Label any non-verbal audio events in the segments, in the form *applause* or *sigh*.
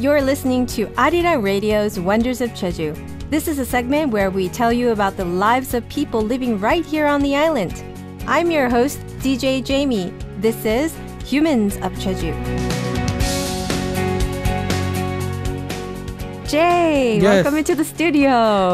You're listening to Arirang Radio's Wonders of Jeju. This is a segment where we tell you about the lives of people living right here on the island. I'm your host, DJ Jamie. This is Humans of Jeju. Jay, Yes. welcome into the studio.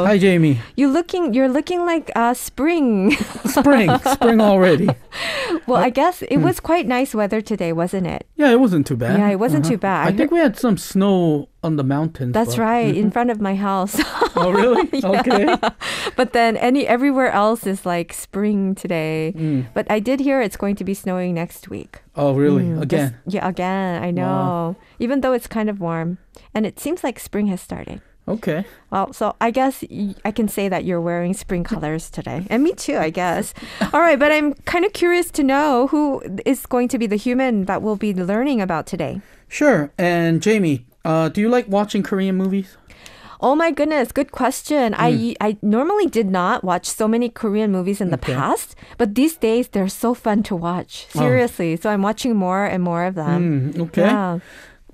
Hi, Jamie. You looking you're looking like uh, spring. Spring, *laughs* spring already. *laughs* well, I guess hmm. it was quite nice weather today, wasn't it? Yeah, it wasn't too bad. Yeah, it wasn't too bad. I think we had some snow on the mountains. That's but- right, Mhm. in front of my house. Oh, really? *laughs* Okay. *laughs* but then any everywhere else is like spring today. Mm. But I did hear it's going to be snowing next week. Oh, really? Mm, Again. this- yeah, again. I know. Even though it's kind of warm, and it seems like spring has started. Okay. Well, so I guess I can say that you're wearing spring *laughs* colors today. And me too, I guess. All right, but I'm kind of curious to know who is going to be the human that we'll be learning about today. Sure. And Jamie, uh, do you like watching Korean movies? Oh my goodness, good question. Hmm. I I normally did not watch so many Korean movies in the Okay. past, but these days they're so fun to watch. Oh. Seriously. So I'm watching more and more of them. Mm, okay. Yeah.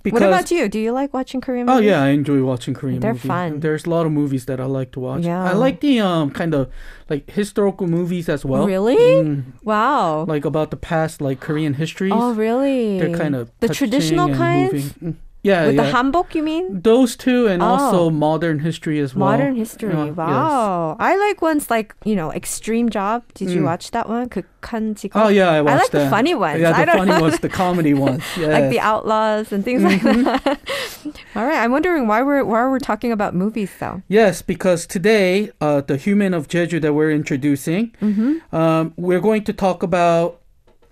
Because What about you? Do you like watching Korean movies? Oh yeah, I enjoy watching Korean movies. They're movies. fun. There's a lot of movies that I like to watch. Yeah. I like the um kind of like historical movies as well. Really? Mm, Wow. like about the past, like Korean histories. oh, really? They're kind of the traditional and kinds moving. Mm, Yeah, with yeah. the hanbok, you mean? Those two, and Oh. also modern history as well. Modern history. Yeah, yes. wow. I like ones like, you know, Extreme Job. Did you Mm. watch that one? 극한 직업? Oh yeah, I watched like the that. funny ones. Yeah, I the don't funny know. ones, the comedy ones. Yeah. *laughs* like the outlaws and things like Mm-hmm. that. *laughs* All right, I'm wondering why we're why we're talking about movies though. Yes, because today, uh, the human of Jeju that we're introducing, Mm-hmm. um, we're going to talk about.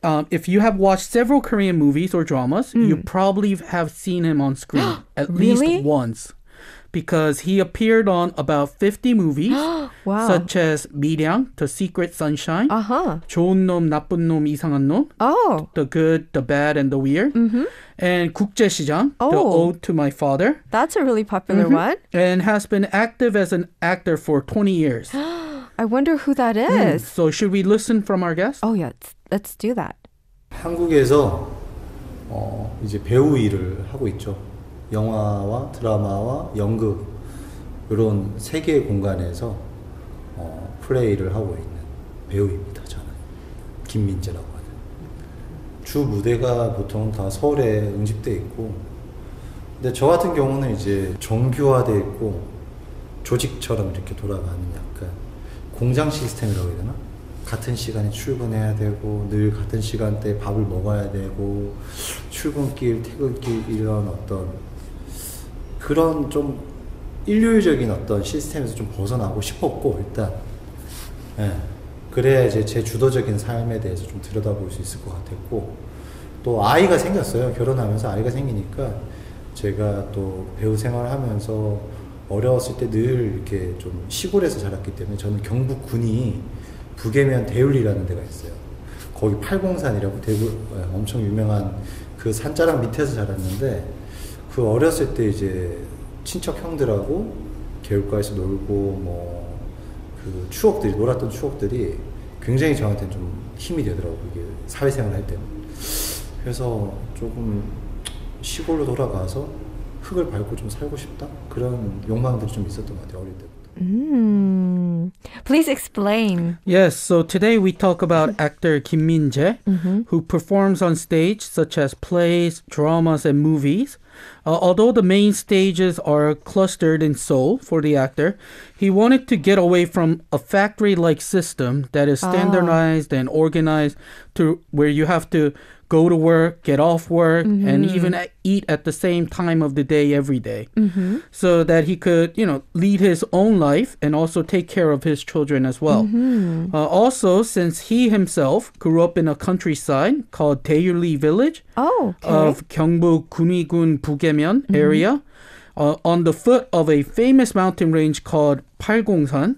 Um, if you have watched several Korean movies or dramas, you probably have seen him on screen *gasps* at Mm. Really? least once, because he appeared on about 50 movies, *gasps* Wow. such as 미량, The Secret Sunshine, uh huh. 좋은 놈, 나쁜 놈, 이상한 놈, Oh. The Good, The Bad, and The Weird, Mm-hmm. and 국제시장, The Oh. Ode to My Father, That's a really popular Mm-hmm. one. and has been active as an actor for 20 years. *gasps* I wonder who that is. So should we listen from our guest? Oh yeah, Let's, do that. 한국에서 어, 이제 배우 일을 하고 있죠. 영화와 드라마와 연극 이런 세 개의 공간에서 어, 플레이를 하고 있는 배우입니다. 저는 김민재라고 하는 주 무대가 보통 다 서울에 응집돼 있고, 근데 저 같은 경우는 이제 정규화돼 있고 조직처럼 이렇게 돌아가는 약간 공장 시스템이라고 해야 되나? 같은 시간에 출근해야 되고 늘 같은 시간대에 밥을 먹어야 되고 출근길 퇴근길 이런 어떤 그런 좀 일률적인 어떤 시스템에서 좀 벗어나고 싶었고 일단 예. 그래야 이제 제 주도적인 삶에 대해서 좀 들여다볼 수 있을 것 같았고 또 아이가 생겼어요 결혼하면서 아이가 생기니까 제가 또 배우 생활을 하면서 어려웠을 때 늘 이렇게 좀 시골에서 자랐기 때문에 저는 경북 군이 북에면 대울리라는 데가 있어요. 거기 팔공산이라고 대구 예, 엄청 유명한 그 산자락 밑에서 자랐는데 그 어렸을 때 이제 친척 형들하고 개울가에서 놀고 뭐 그 추억들이 놀았던 추억들이 굉장히 저한테는 좀 힘이 되더라고요. 이게 사회생활 할 때는. 그래서 조금 시골로 돌아가서 흙을 밟고 좀 살고 싶다 그런 욕망들이 좀 있었던 것 같아요 어릴 때부터. Mm. Please explain. Yes, so today we talk about actor Kim Min-jae, Mm-hmm. who performs on stage such as plays, dramas, and movies. Uh, although the main stages are clustered in Seoul for the actor, he wanted to get away from a factory-like system that is standardized and organized to where you have to go to work, get off work, and even eat at the same time of the day every day. so that he could, you know, lead his own life and also take care of his children as well. Uh, also, since he himself grew up in a countryside called Daeuli Village Oh, okay. of Gyeongbuk Gunwi-gun Bugye-myeon area, uh, on the foot of a famous mountain range called Palgongsan.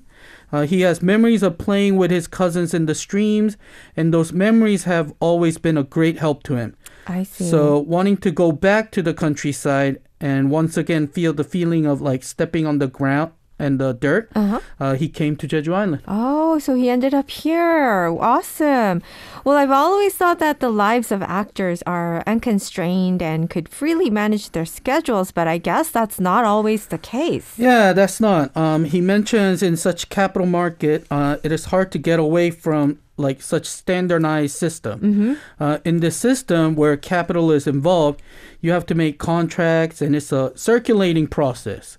Uh, he has memories of playing with his cousins in the streams, and those memories have always been a great help to him. I see. So, wanting to go back to the countryside and once again feel the feeling of like stepping on the ground and the dirt, Uh-huh. uh, he came to Jeju Island. Oh, so he ended up here. Awesome. Well, I've always thought that the lives of actors are unconstrained and could freely manage their schedules, but I guess that's not always the case. Yeah, that's not. Um, he mentions in such capital market, uh, it is hard to get away from like such standardized system. Uh, in this system where capital is involved, you have to make contracts, and it's a circulating process.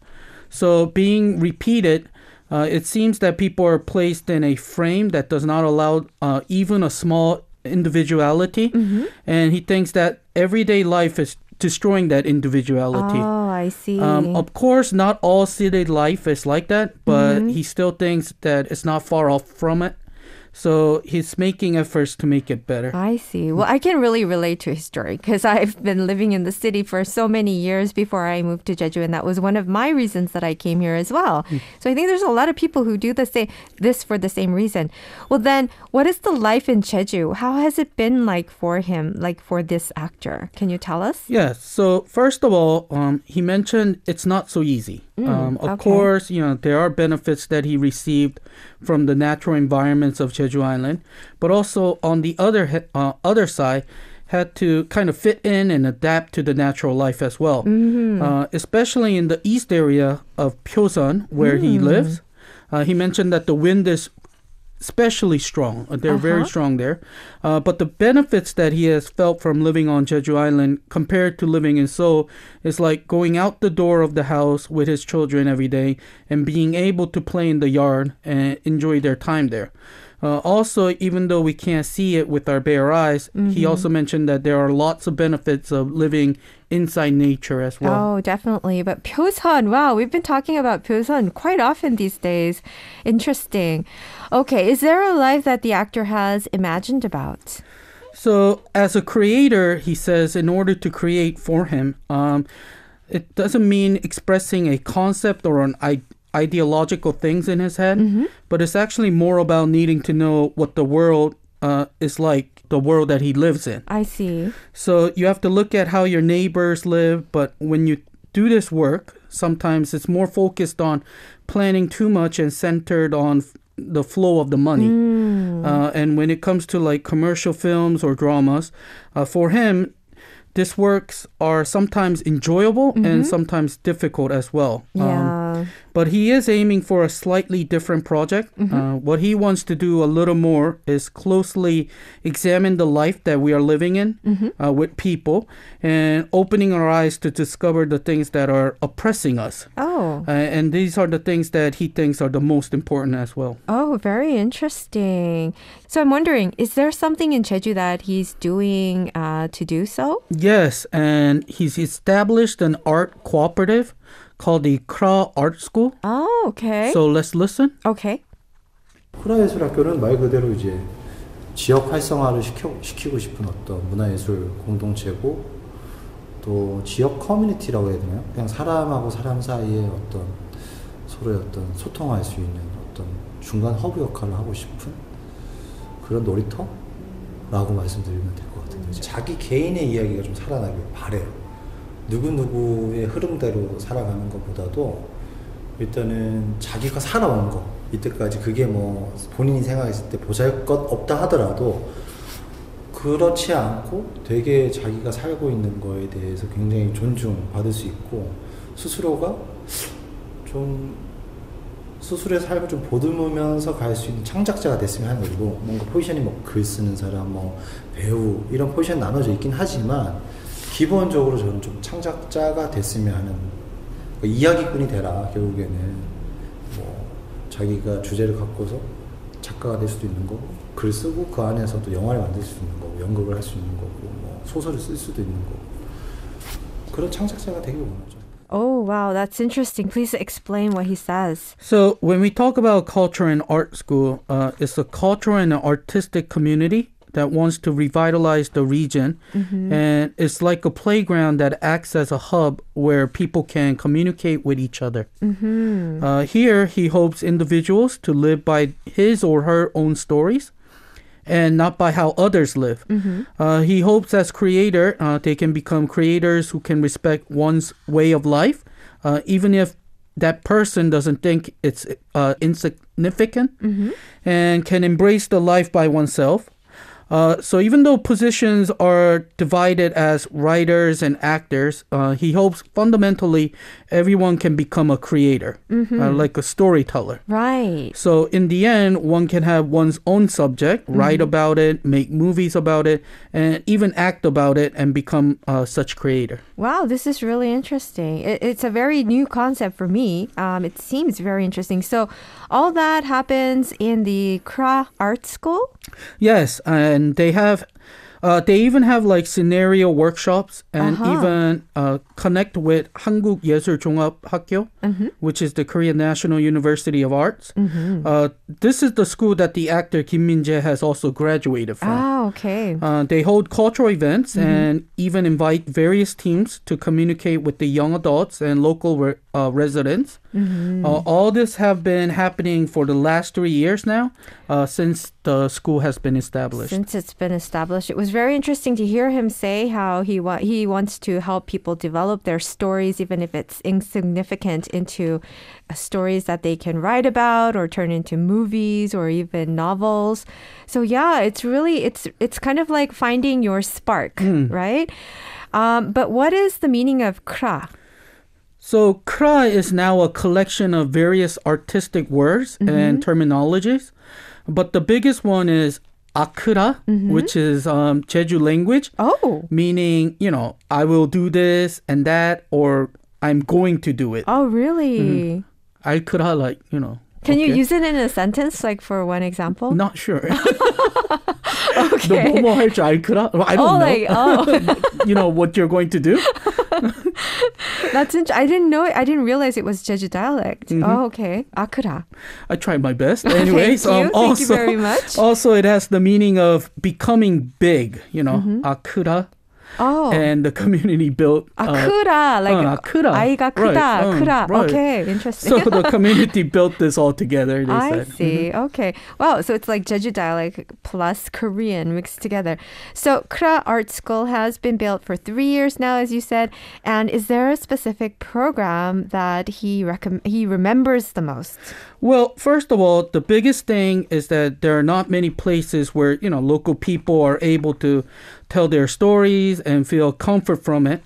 So being repeated, uh, it seems that people are placed in a frame that does not allow uh, even a small individuality, and he thinks that everyday life is destroying that individuality. Oh, I see. Um, of course, not all city life is like that, but Mm-hmm. he still thinks that it's not far off from it. So he's making efforts to make it better. I see. Well, I can really relate to his story because I've been living in the city for so many years before I moved to Jeju, and that was one of my reasons that I came here as well. So I think there's a lot of people who do the same this for the same reason. Well, then, what is the life in Jeju? How has it been like for him, like for this actor? Can you tell us? Yeah. So first of all, um, he mentioned it's not so easy. Um, of Mm, okay. course, you know there are benefits that he received from the natural environments of Jeju Island, but also on the other uh, other side, had to kind of fit in and adapt to the natural life as well. Mm-hmm. Uh, especially in the east area of Pyoseon, where he Mm. lives. Uh, he mentioned that the wind is especially strong. Uh, They're very Uh-huh. strong there. Uh, but the benefits that he has felt from living on Jeju Island compared to living in Seoul is like going out the door of the house with his children every day and being able to play in the yard and enjoy their time there. Uh, also, even though we can't see it with our bare eyes, he also mentioned that there are lots of benefits of living inside nature as well. Oh, definitely. But Pyoseon, wow, we've been talking about Pyoseon quite often these days. Interesting. Okay, is there a life that the actor has imagined about? So, as a creator, he says, in order to create for him, um, it doesn't mean expressing a concept or an I- ideological things in his head, but it's actually more about needing to know what the world uh, is like, the world that he lives in. I see. So you have to look at how your neighbors live, but when you do this work, sometimes it's more focused on planning too much and centered on f- the flow of the money. Uh, and when it comes to like commercial films or dramas, uh, for him, this works are sometimes enjoyable and sometimes difficult as well. Um, Yeah. but he is aiming for a slightly different project. Uh, what he wants to do a little more is closely examine the life that we are living in uh, with people and opening our eyes to discover the things that are oppressing us. oh. Uh, and these are the things that he thinks are the most important as well. Oh, very interesting. So I'm wondering, is there something in Jeju that he's doing uh, to do so? Yes, and he's established an art cooperative called the Kra Art School. Oh, okay. So let's listen. okay. 프라예술학교는 말 그대로 이제 지역 활성화를 시켜, 시키고 싶은 어떤 문화예술 공동체고 또 지역 커뮤니티라고 해야 되나요? 그냥 사람하고 사람 사이에 어떤 서로의 어떤 소통할 수 있는 어떤 중간 허브 역할을 하고 싶은 그런 놀이터라고 말씀드리면 될 것 같아요. 자기 개인의 이야기가 좀 살아나길 바래요. 누구누구의 흐름대로 살아가는 것보다도 일단은 자기가 살아온 거 이때까지 그게 뭐 본인이 생각했을 때 보잘것 없다 하더라도 그렇지 않고 되게 자기가 살고 있는 거에 대해서 굉장히 존중받을 수 있고 스스로가 좀 스스로의 삶을 좀 보듬으면서 갈 수 있는 창작자가 됐으면 하는 거고 뭔가 포지션이 뭐 글 쓰는 사람 뭐 배우 이런 포지션 나눠져 있긴 하지만 기본적으로 저는 좀 창작자가 됐으면 하는 그 이야기꾼이 되라 결국에는 뭐 자기가 주제를 갖고서 작가가 될 수도 있는 거고 글 쓰고 그 안에서도 영화를 만들 수 있는 거고 연극을 할 수 있는 거고 뭐 소설을 쓸 수도 있는 거고 그런 창작자가 되길 원하죠. Oh, wow, that's interesting. Please explain what he says. So when we talk about culture and art school, uh, it's a cultural and an artistic community that wants to revitalize the region, and it's like a playground that acts as a hub where people can communicate with each other. Uh, here, he hopes individuals to live by his or her own stories. And not by how others live. Uh, he hopes, as creator, uh, they can become creators who can respect one's way of life, uh, even if that person doesn't think it's uh, insignificant and can embrace the life by oneself. Uh, so even though positions are divided as writers and actors, uh, he hopes fundamentally everyone can become a creator, uh, like a storyteller. Right. So in the end, one can have one's own subject, write about it, make movies about it, and even act about it and become uh, such creator. Wow, this is really interesting. It, it's a very new concept for me. Um, it seems very interesting. So, all that happens in the CRA Art School. Yes, and they have. Uh, they even have like scenario workshops and Uh-huh. even uh, connect with 한국예술종합학교, which is the Korean National University of Arts. Uh, this is the school that the actor Kim Min-jae has also graduated from. Ah, okay. Uh, they hold cultural events and even invite various teams to communicate with the young adults and local re- uh, residents. Uh, all this have been happening for the last three years now, uh, since the school has been established. Since it's been established, it was very interesting to hear him say how he wa- he wants to help people develop their stories, even if it's insignificant, into uh, stories that they can write about or turn into movies or even novels. So yeah, it's really it's it's kind of like finding your spark, right? Um, but what is the meaning of CRA? So CRA is now a collection of various artistic words mm-hmm. and terminologies, but the biggest one is akura, mm-hmm. which is um, Jeju language. Oh, meaning you know I will do this and that, or I'm going to do it. Oh, really? Mm-hmm. Akura, like you know. Can okay. you use it in a sentence, like for one example? Not sure. *laughs* okay. I don't oh, know. Like, oh. *laughs* you know what you're going to do? *laughs* That's int- I didn't know it. I didn't realize it was Jeju dialect. Oh, okay. Akura. I tried my best. *laughs* Anyways, Thank you. um, Thank also, you very much. *laughs* also it has the meaning of becoming big. You know, akura, Oh. And the community built. Akura, uh, like uh, akura. 아이가 크다, right, Um, right. Okay, interesting. so the community *laughs* built this all together. I said. see. Mm-hmm. Okay. Wow. So it's like Jeju dialect plus Korean mixed together. So CRA Art School has been built for three years now, as you said. And is there a specific program that he he remembers the most? Well, first of all, the biggest thing is that there are not many places where you know local people are able to tell their stories and feel comfort from it.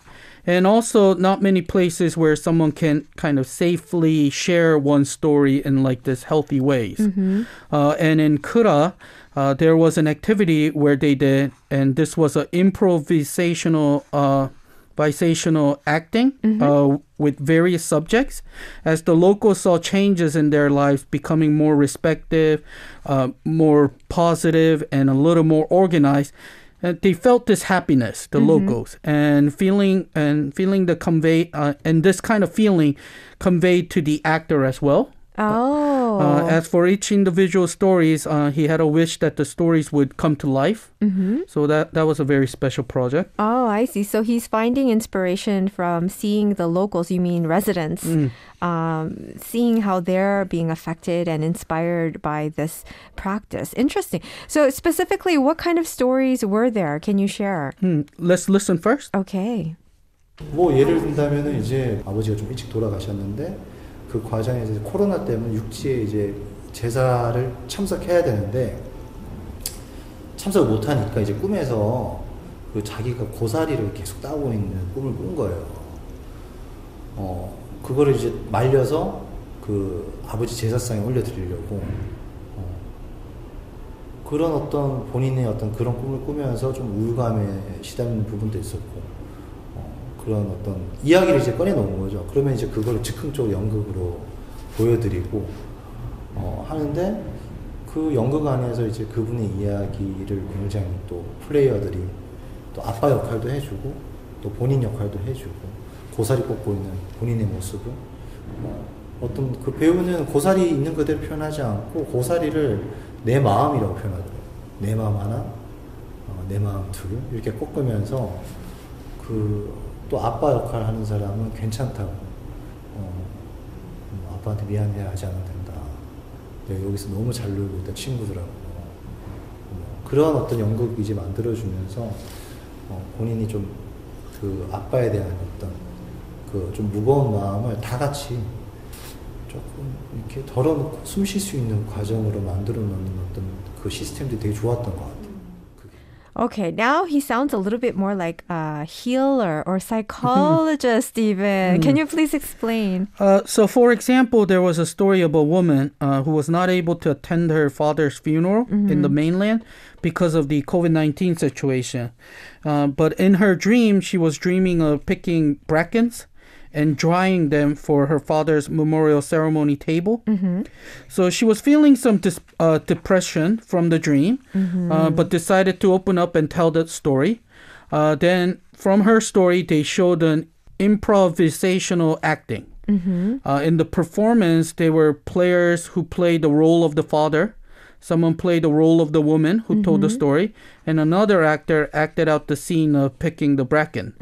And also not many places where someone can kind of safely share one story in like this healthy ways. Uh, and in CRA, uh, there was an activity where they did, and this was an improvisational uh, bisational acting uh, with various subjects as the locals saw changes in their lives becoming more respective, uh, more positive, and a little more organized. And they felt this happiness, the locals, and feeling and feeling the convey uh, and this kind of feeling conveyed to the actor as well. Oh. Uh, as for each individual stories, uh, he had a wish that the stories would come to life. Mm-hmm. So that that was a very special project. Oh, I see. So he's finding inspiration from seeing the locals, you mean residents, um, seeing how they're being affected and inspired by this practice. Interesting. So, specifically, what kind of stories were there? Can you share? Hmm, let's listen first. Okay. 뭐 예를 든다면은 이제 아버지가 좀 일찍 돌아가셨는데 그 과정에서 코로나 때문에 육지에 이제 제사를 참석해야 되는데 참석을 못 하니까 이제 꿈에서 그 자기가 고사리를 계속 따고 있는 꿈을 꾼 거예요. 어 그거를 이제 말려서 그 아버지 제사상에 올려드리려고 어, 그런 어떤 본인의 어떤 그런 꿈을 꾸면서 좀 우울감에 시달리는 부분도 있었고 어, 그런 어떤 이야기를 이제 꺼내놓은 거죠. 그러면 이제 그걸 즉흥적으로 연극으로 보여드리고 어, 하는데 그 연극 안에서 이제 그분의 이야기를 굉장히 또 플레이어들이 또 아빠 역할도 해주고 또 본인 역할도 해주고 고사리 꽂고 있는 본인의 모습을 어, 어떤 그 배우는 고사리 있는 그대로 표현하지 않고 고사리를 내 마음이라고 표현하더라고요. 내 마음 하나, 어, 내 마음 둘 이렇게 꺾으면서 그 또 아빠 역할 하는 사람은 괜찮다고 어, 음, 아빠한테 미안해 하지 않아도 된다. 내가 여기서 너무 잘 놀고 있다 친구들하고 어, 그런 어떤 연극 이제 만들어주면서 어, 본인이 좀 그 아빠에 대한 어떤 그 좀 무거운 마음을 다 같이 조금 이렇게 덜어놓고 숨 쉴 수 있는 과정으로 만들어 놓는 어떤 그 시스템들이 되게 좋았던 것 같아요. Okay, now he sounds a little bit more like a healer or psychologist, even. Can you please explain? Uh, so, for example, there was a story of a woman uh, who was not able to attend her father's funeral in the mainland because of the COVID 19 situation. Uh, but in her dream, she was dreaming of picking brackens and drying them for her father's memorial ceremony table. So she was feeling some dis- uh, depression from the dream, uh, but decided to open up and tell that story. Uh, then, from her story, they showed an improvisational acting. Uh, in the performance, there were players who played the role of the father. Someone played the role of the woman who told the story, and another actor acted out the scene of picking the bracken.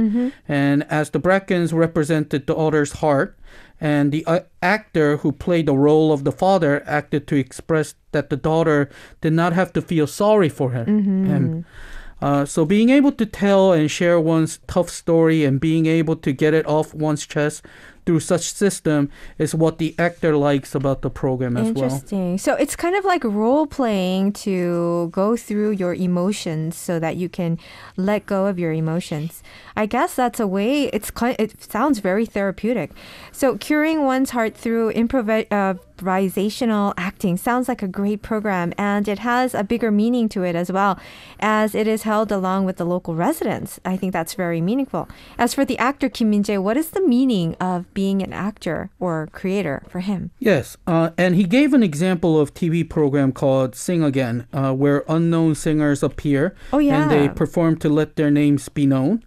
And as the brackens represented the daughter's heart, and the uh, actor who played the role of the father acted to express that the daughter did not have to feel sorry for him. him. Uh, so being able to tell and share one's tough story and being able to get it off one's chest through such system is what the actor likes about the program as well. Interesting. So it's kind of like role playing to go through your emotions so that you can let go of your emotions. I guess that's a way. It's. It sounds very therapeutic. So curing one's heart through improvi- improvisational acting sounds like a great program, and it has a bigger meaning to it as well, as it is held along with the local residents. I think that's very meaningful. As for the actor Kim Min Jae, what is the meaning of being an actor or creator for him? Yes, uh, and he gave an example of TV program called Sing Again, uh, where unknown singers appear Oh, and they perform to let their names be known.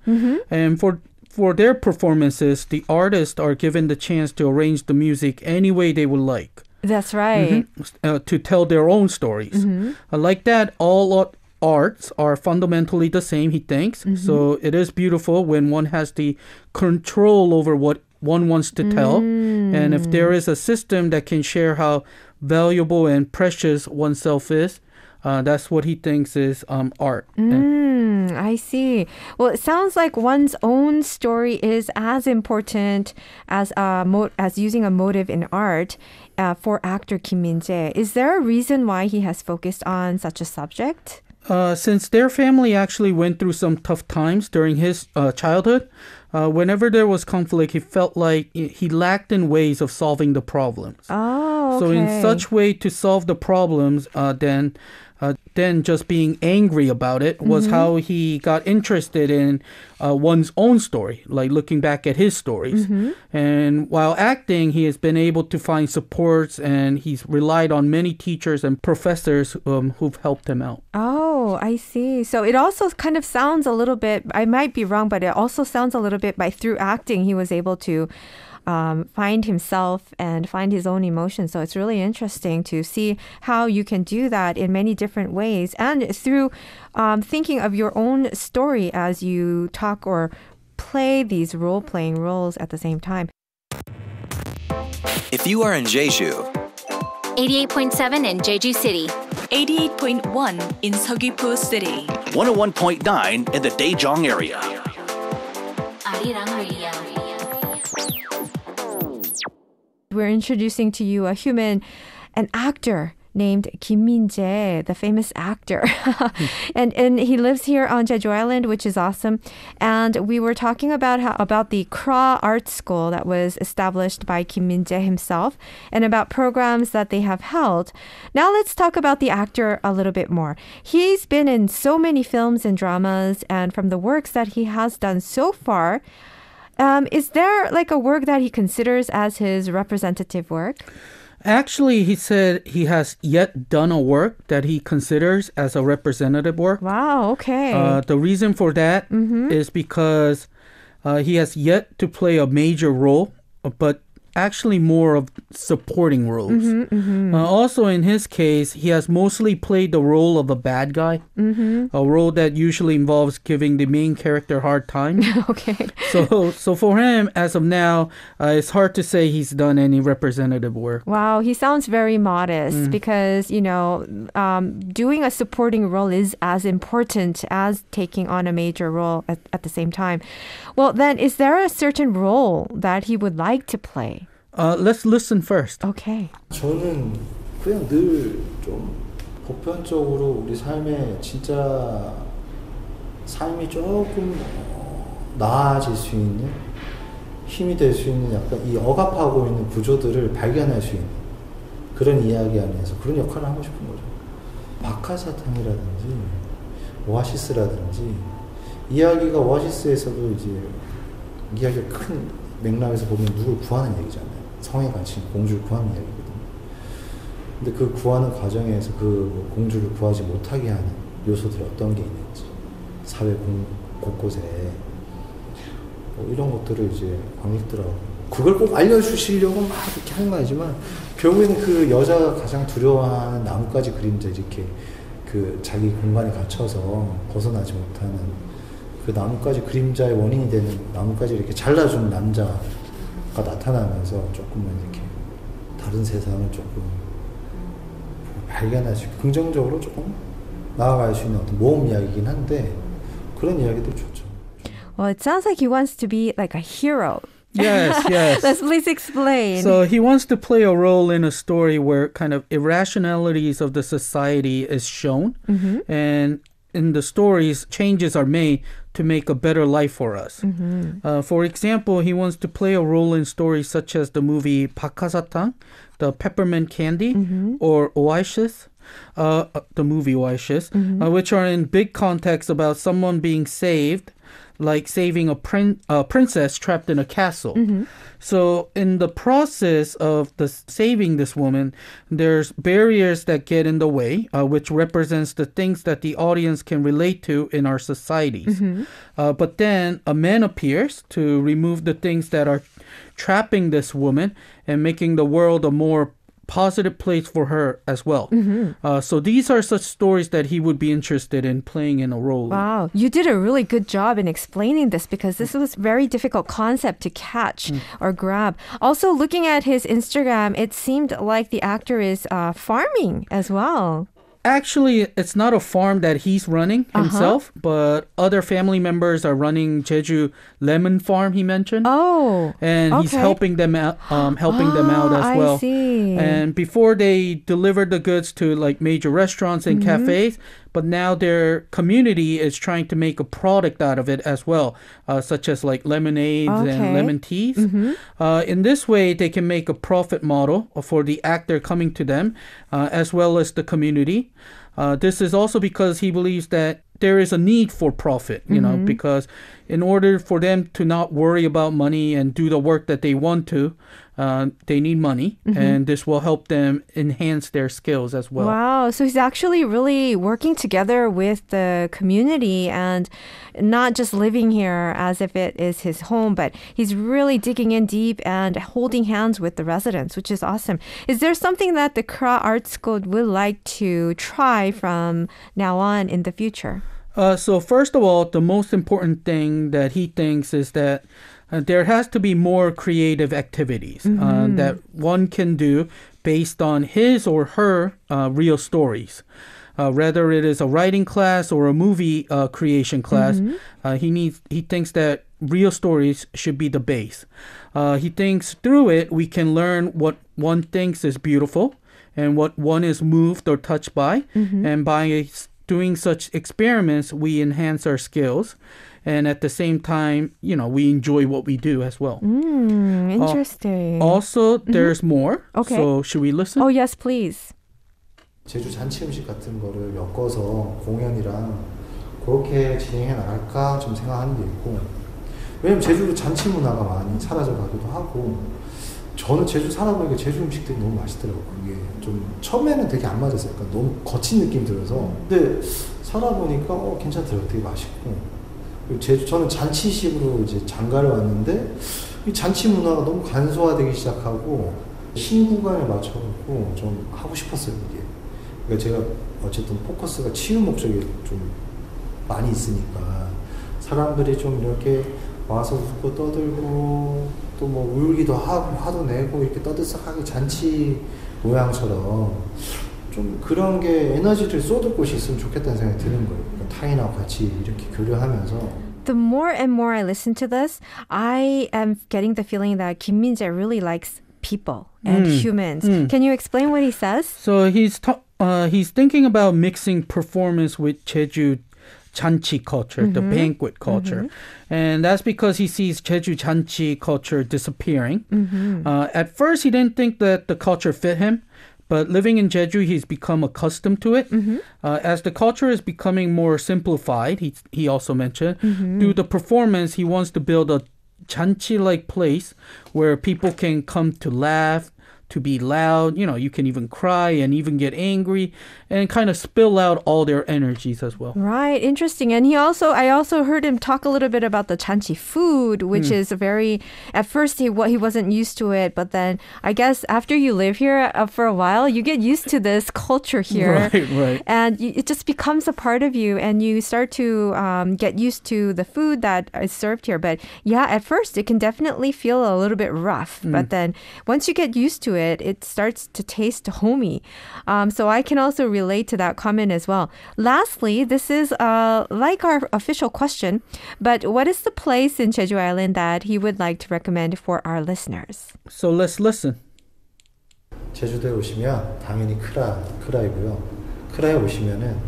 And for for their performances, the artists are given the chance to arrange the music any way they would like. That's right. uh, to tell their own stories. Uh, like that, all art- arts are fundamentally the same, he thinks. So it is beautiful when one has the control over what one wants to tell. And if there is a system that can share how valuable and precious oneself is, uh, that's what he thinks is um, art. Mm, I see. Well, it sounds like one's own story is as important as uh, mo- as using a motive in art uh, for actor Kim Min Jae. Is there a reason why he has focused on such a subject? Uh, since their family actually went through some tough times during his uh, childhood, uh, whenever there was conflict, he felt like he lacked in ways of solving the problems. Oh, okay. So in such way to solve the problems, uh, then uh, then just being angry about it was Mm-hmm. how he got interested in uh, one's own story, like looking back at his stories. Mm-hmm. And while acting, he has been able to find supports, and he's relied on many teachers and professors um, who've helped him out. Oh, I see. So it also kind of sounds a little bit, I might be wrong, but it also sounds a little bit by through acting, he was able to um, find himself and find his own emotions. So it's really interesting to see how you can do that in many different ways and through um, thinking of your own story as you talk or play these role playing roles at the same time. If you are in Jeju, 88.7 in Jeju City. 88.1 in Seogwipo City. 101.9 in the Daejeong area. We're introducing to you a human, an actor named Kim Min Jae, the famous actor. *laughs* and and he lives here on Jeju Island, which is awesome. And we were talking about how about the CRA Art School that was established by Kim Min Jae himself and about programs that they have held. Now let's talk about the actor a little bit more. He's been in so many films and dramas and from the works that he has done so far, um, is there like a work that he considers as his representative work? Actually, he said he has yet done a work that he considers as a representative work. Wow, okay. Uh, the reason for that is because uh, he has yet to play a major role, but actually more of supporting roles. Uh, also, in his case, he has mostly played the role of a bad guy, a role that usually involves giving the main character hard time. *laughs* okay. so, so for him, as of now, uh, it's hard to say he's done any representative work. Wow, he sounds very modest because, you know, um, doing a supporting role is as important as taking on a major role at, at the same time. Well, then, is there a certain role that he would like to play? Uh, let's listen first. Okay. 저는 그냥 늘 좀 보편적으로 우리 삶에 진짜 삶이 조금 어, 나아질 수 있는 힘이 될 수 있는 약간 이 억압하고 있는 구조들을 발견할 수 있는 그런 이야기 안에서 그런 역할을 하고 싶은 거죠. 박하사탕이라든지 오아시스라든지 이야기가 오아시스에서도 이제 이야기가 큰 맥락에서 보면 누굴 구하는 얘기잖아요. 성에 갇힌 공주를 구하는 이야기거든요. 근데 그 구하는 과정에서 그 공주를 구하지 못하게 하는 요소들이 어떤 게 있는지 사회 공, 곳곳에 뭐 이런 것들을 이제 관객들하고 그걸 꼭 알려주시려고 막 이렇게 하는 건 아니지만 결국에는 그 여자가 가장 두려워하는 나뭇가지 그림자 이렇게 그 자기 공간에 갇혀서 벗어나지 못하는 그 나뭇가지 그림자의 원인이 되는 나뭇가지를 이렇게 잘라준 남자 가 나타나면서 조금은 이렇게 다른 세상을 조금 발견할 수 있고 긍정적으로 조금 나아갈 수 있는 어떤 모험 이야기이긴 한데 그런 이야기도 좋죠. Well, it sounds like he wants to be like a hero. Yes, *laughs* yes. Let's please explain. So he wants to play a role in a story where kind of irrationalities of the society is shown, and in the stories, changes are made to make a better life for us. Uh, for example, he wants to play a role in stories such as the movie Pakasatang, the peppermint candy, or Oasis. Uh, uh, the movie Oasis, uh, which are in big context about someone being saved, like saving a prin- uh, princess trapped in a castle. So, in the process of the saving this woman, there's barriers that get in the way, uh, which represents the things that the audience can relate to in our societies. Uh, but then a man appears to remove the things that are trapping this woman and making the world a more positive place for her as well. Uh, so these are such stories that he would be interested in playing in a role. Wow, you did a really good job in explaining this because this was very difficult concept to catch or grab. Also, looking at his Instagram, it seemed like the actor is uh, farming as well. Actually, it's not a farm that he's running himself, but other family members are running Jeju Lemon Farm. He mentioned. Oh, and he's helping them out, um, helping them out as *gasps* I well. see. And before they delivered the goods to like major restaurants and Mm-hmm. cafes, but now their community is trying to make a product out of it as well, uh, such as like lemonades Okay. Mm-hmm. and lemon teas. Uh, in this way, they can make a profit model for the actor coming to them, uh, as well as the community. Uh, this is also because he believes that there is a need for profit, you know, because in order for them to not worry about money and do the work that they want to, uh, they need money, and this will help them enhance their skills as well. Wow. So he's actually really working together with the community and not just living here as if it is his home, but he's really digging in deep and holding hands with the residents, which is awesome. Is there something that the CRA Art School would like to try from now on in the future? Uh, so first of all, the most important thing that he thinks is that uh, there has to be more creative activities uh, that one can do based on his or her uh, real stories. Uh, whether it is a writing class or a movie uh, creation class, uh, he needs. He thinks that real stories should be the base. Uh, he thinks through it we can learn what one thinks is beautiful and what one is moved or touched by, and by doing such experiments, we enhance our skills, and at the same time, you know, we enjoy what we do as well. Hmm, interesting. Also, there's more. Okay. So should we listen? oh, yes, please. 제주 잔치 음식 같은 거를 엮어서 공연이랑 그렇게 진행해 나갈까 좀 생각하는 게 있고 왜냐면 제주도 잔치 문화가 많이 사라져 가기도 하고 저는 제주 살아보니까 제주 음식들이 너무 맛있더라고요 그게 좀 처음에는 되게 안 맞았어요 그러니까 너무 거친 느낌 들어서 근데 살아보니까 어 괜찮더라고요 되게 맛있고 제주 저는 잔치식으로 이제 장가를 왔는데 이 잔치 문화가 너무 간소화되기 시작하고 신구간에 맞춰갖고 좀 하고 싶었어요 이게. 그러니까 제가 어쨌든 포커스가 치유 목적이 좀 많이 있으니까 사람들이 좀 이렇게 와서 웃고 떠들고 또 뭐 울기도 하고 화도 내고 이렇게 떠들썩하게 잔치 모양처럼 좀 그런 게 에너지를 쏟을 곳이 있으면 좋겠다는 생각이 드는 거예요. 그러니까 타인하고 같이 이렇게 교류하면서 The more and more I listen to this, I am getting the feeling that Kim Min-jae really likes people and humans. Can you explain what he says? So he's ta- uh, he's thinking about mixing performance with Jeju Chanchi culture, the banquet culture, and that's because he sees Jeju Chanchi culture disappearing. Uh, at first, he didn't think that the culture fit him. But living in Jeju, he's become accustomed to it. Uh, as the culture is becoming more simplified, he, he also mentioned, through the performance, he wants to build a chanchi like place where people can come to laugh, to be loud. You know, you can even cry and even get angry and kind of spill out all their energies as well. Right, interesting. And he also, I also heard him talk a little bit about the chanchi food, which is a very. At first, he what he wasn't used to it, but then I guess after you live here uh, for a while, you get used to this culture *laughs* here, Right, right. and you, it just becomes a part of you, and you start to um, get used to the food that is served here. But yeah, at first, it can definitely feel a little bit rough, but then once you get used to it, it starts to taste homey. Um, so I can also relate to that comment as well. Lastly, this is uh, like our official question, but what is the place in Jeju Island that he would like to recommend for our listeners? So let's listen. 제주도에 오시면 당연히 크라, 크라이고요. 크라에 오시면은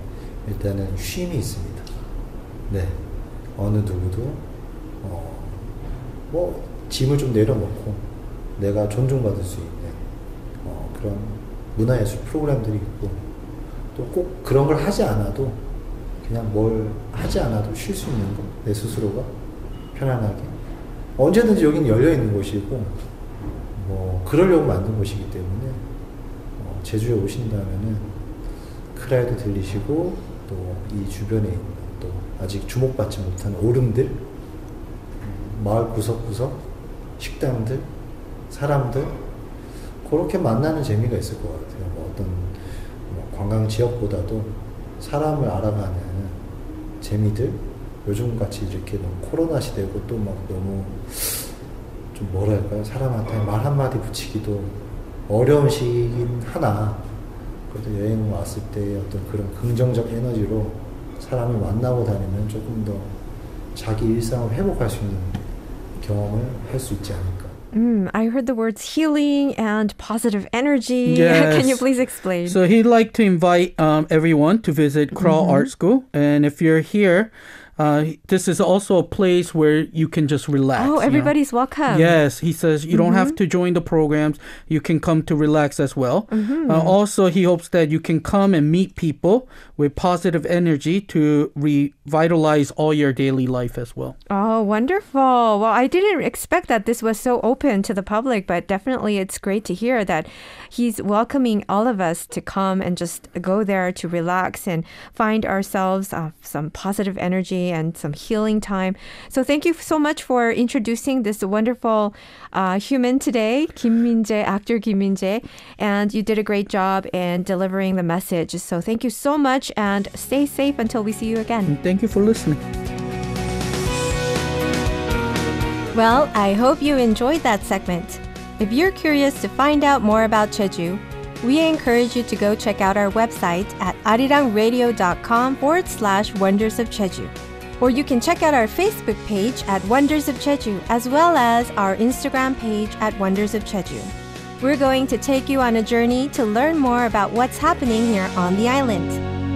일단은 쉼이 있습니다. 네. 어느 누구도, 어, 뭐, 짐을 좀 내려놓고 내가 존중받을 수 있는 어, 그런 문화예술 프로그램들이 있고 또 꼭 그런 걸 하지 않아도 그냥 뭘 하지 않아도 쉴 수 있는 거, 내 스스로가 편안하게. 언제든지 여기는 열려 있는 곳이고, 뭐, 그러려고 만든 곳이기 때문에, 어, 제주에 오신다면은, 크라에도 들리시고, 또 이 주변에 있는 또 아직 주목받지 못한 오름들, 음, 마을 구석구석, 식당들, 사람들, 그렇게 만나는 재미가 있을 것 같아요. 뭐 어떤 뭐 관광 지역보다도 사람을 알아가는 재미들, 요즘 같이 이렇게 너무 코로나 시대고 또 막 너무 좀 뭐랄까요 사람한테 말 한마디 붙이기도 어려운 시기긴 하나 그래도 여행 왔을 때 어떤 그런 긍정적 에너지로 사람을 만나고 다니면 조금 더 자기 일상을 회복할 수 있는 경험을 할 수 있지 않을까. Mm, I heard the words healing and positive energy. Yes. *laughs* Can you please explain? So he'd like to invite um, everyone to visit CRA Art School, and if you're here, uh, this is also a place where you can just relax. you oh, know. everybody's welcome. Yes, he says you don't have to join the programs. You can come to relax as well. Uh, also, he hopes that you can come and meet people with positive energy to revitalize all your daily life as well. Oh, wonderful. Well, I didn't expect that this was so open to the public, but definitely it's great to hear that he's welcoming all of us to come and just go there to relax and find ourselves uh, some positive energy and some healing time. So thank you so much for introducing this wonderful uh, human today, Kim Min-jae, actor Kim Min-jae, and you did a great job in delivering the message. So thank you so much and stay safe until we see you again. And thank you for listening. Well, I hope you enjoyed that segment. If you're curious to find out more about Jeju, we encourage you to go check out our website at arirangradio.com forward slash wonders of Jeju. Or you can check out our Facebook page at Wonders of Jeju, as well as our Instagram page at Wonders of Jeju. We're going to take you on a journey to learn more about what's happening here on the island.